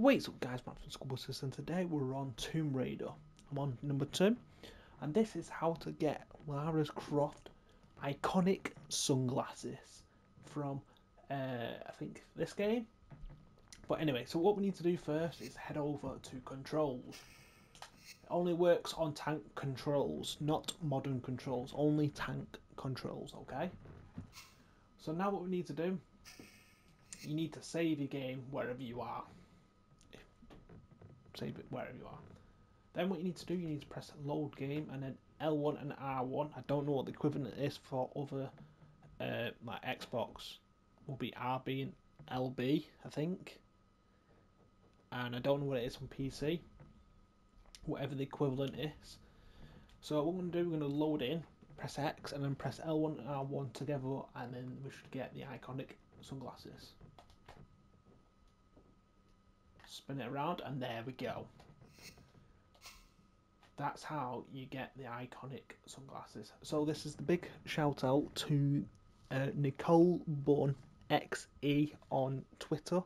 What's up guys, Matt from Skull Busters and today we're on Tomb Raider. I'm on number 2 and this is how to get Lara Croft iconic sunglasses from uh, I think this game. But anyway, so what we need to do first is head over to controls. It only works on tank controls, not modern controls, only tank controls, okay? So now what we need to do, you need to save your game wherever you are save it wherever you are. Then what you need to do, you need to press load game and then L1 and R1. I don't know what the equivalent is for other uh, like Xbox. Will be RB and LB, I think. And I don't know what it is on PC. Whatever the equivalent is. So what we're going to do, we're going to load in, press X, and then press L1 and R1 together, and then we should get the iconic sunglasses spin it around, and there we go. That's how you get the iconic sunglasses. So this is the big shout out to uh, Nicole Bun XE on Twitter.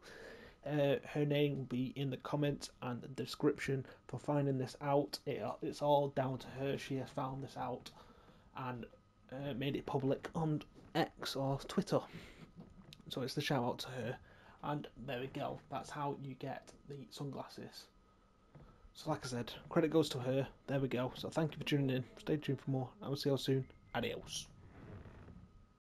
Uh, her name will be in the comments and the description for finding this out. It, it's all down to her. She has found this out and uh, made it public on X or Twitter. So it's the shout out to her. And there we go. That's how you get the sunglasses. So like I said, credit goes to her. There we go. So thank you for tuning in. Stay tuned for more. I will see you all soon. Adios.